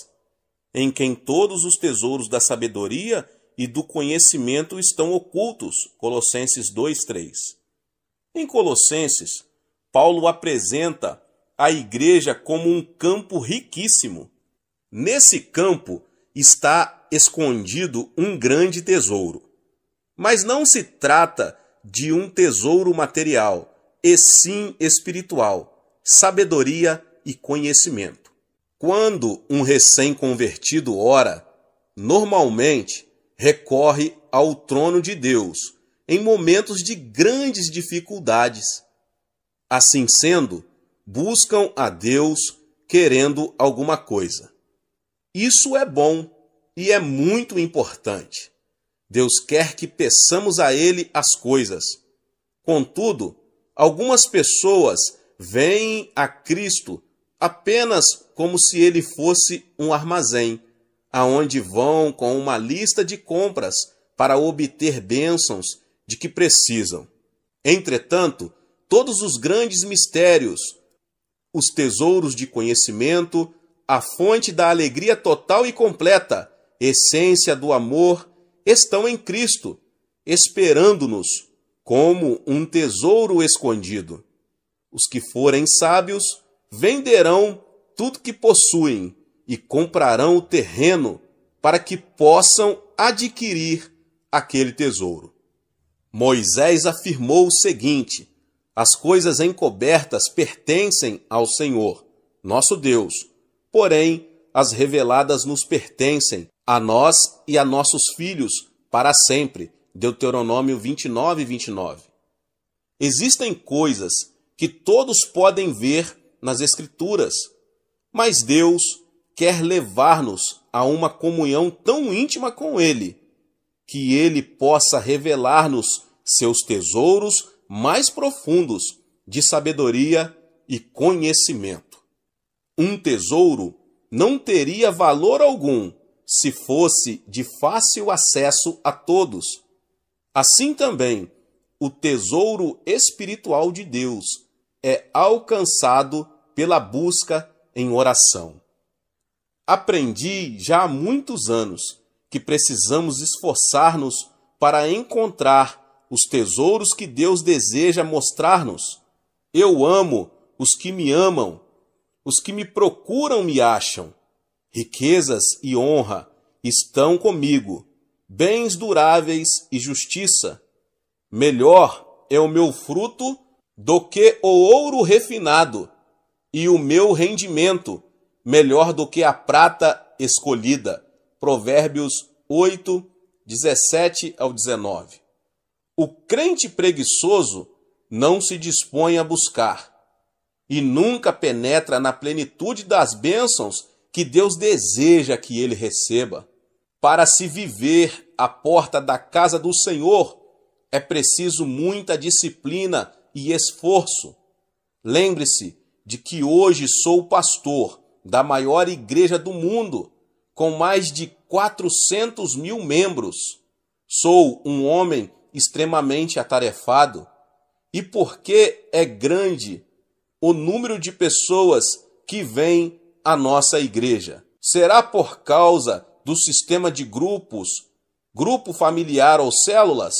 em quem todos os tesouros da sabedoria e do conhecimento estão ocultos. Colossenses 2:3. Em Colossenses, Paulo apresenta a igreja como um campo riquíssimo. Nesse campo está escondido um grande tesouro. Mas não se trata de um tesouro material, e sim espiritual, sabedoria e conhecimento. Quando um recém-convertido ora, normalmente recorre ao trono de Deus em momentos de grandes dificuldades. Assim sendo, buscam a Deus querendo alguma coisa. Isso é bom e é muito importante. Deus quer que peçamos a Ele as coisas. Contudo, algumas pessoas vêm a Cristo apenas como se ele fosse um armazém, aonde vão com uma lista de compras para obter bênçãos de que precisam. Entretanto, todos os grandes mistérios, os tesouros de conhecimento, a fonte da alegria total e completa, essência do amor, estão em Cristo, esperando-nos como um tesouro escondido. Os que forem sábios venderão tudo que possuem e comprarão o terreno para que possam adquirir aquele tesouro. Moisés afirmou o seguinte: as coisas encobertas pertencem ao Senhor, nosso Deus, porém as reveladas nos pertencem a nós e a nossos filhos para sempre. Deuteronômio 29, 29. Existem coisas que todos podem ver nas Escrituras, mas Deus quer levar-nos a uma comunhão tão íntima com Ele, que Ele possa revelar-nos seus tesouros mais profundos de sabedoria e conhecimento. Um tesouro não teria valor algum se fosse de fácil acesso a todos Assim também, o tesouro espiritual de Deus é alcançado pela busca em oração. Aprendi já há muitos anos que precisamos esforçar-nos para encontrar os tesouros que Deus deseja mostrar-nos. Eu amo os que me amam, os que me procuram me acham. Riquezas e honra estão comigo bens duráveis e justiça. Melhor é o meu fruto do que o ouro refinado, e o meu rendimento melhor do que a prata escolhida. Provérbios 8, 17 ao 19. O crente preguiçoso não se dispõe a buscar e nunca penetra na plenitude das bênçãos que Deus deseja que ele receba. Para se viver à porta da casa do Senhor, é preciso muita disciplina e esforço. Lembre-se de que hoje sou pastor da maior igreja do mundo, com mais de 400 mil membros. Sou um homem extremamente atarefado. E porque é grande o número de pessoas que vêm à nossa igreja? Será por causa do sistema de grupos, grupo familiar ou células,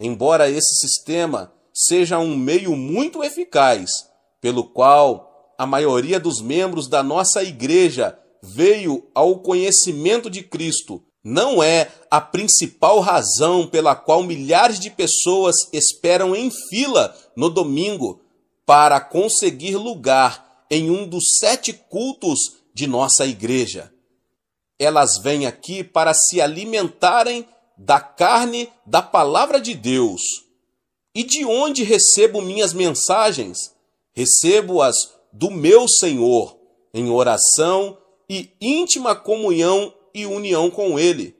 embora esse sistema seja um meio muito eficaz, pelo qual a maioria dos membros da nossa igreja veio ao conhecimento de Cristo, não é a principal razão pela qual milhares de pessoas esperam em fila no domingo para conseguir lugar em um dos sete cultos de nossa igreja elas vêm aqui para se alimentarem da carne da palavra de Deus. E de onde recebo minhas mensagens? Recebo-as do meu Senhor, em oração e íntima comunhão e união com Ele.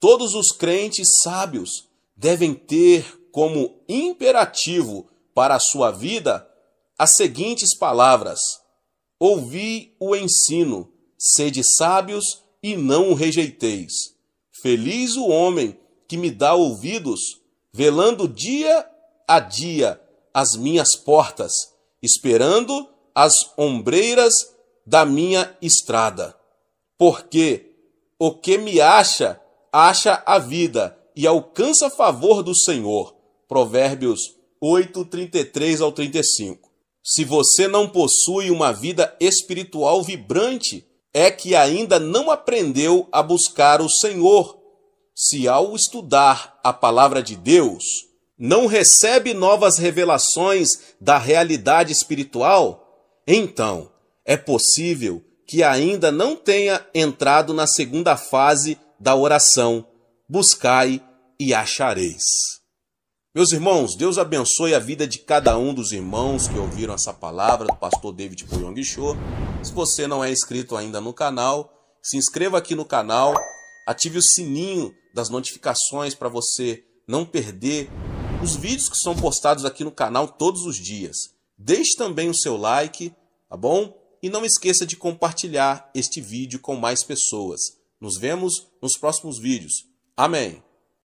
Todos os crentes sábios devem ter como imperativo para a sua vida as seguintes palavras: Ouvi o ensino, sede sábios e não o rejeiteis. Feliz o homem que me dá ouvidos, velando dia a dia as minhas portas, esperando as ombreiras da minha estrada. Porque o que me acha, acha a vida e alcança favor do Senhor. Provérbios 8, 33 ao 35. Se você não possui uma vida espiritual vibrante, é que ainda não aprendeu a buscar o Senhor. Se ao estudar a palavra de Deus, não recebe novas revelações da realidade espiritual, então é possível que ainda não tenha entrado na segunda fase da oração: buscai e achareis. Meus irmãos, Deus abençoe a vida de cada um dos irmãos que ouviram essa palavra do pastor David Poyong Show. Se você não é inscrito ainda no canal, se inscreva aqui no canal, ative o sininho das notificações para você não perder os vídeos que são postados aqui no canal todos os dias. Deixe também o seu like, tá bom? e não esqueça de compartilhar este vídeo com mais pessoas. Nos vemos nos próximos vídeos. Amém.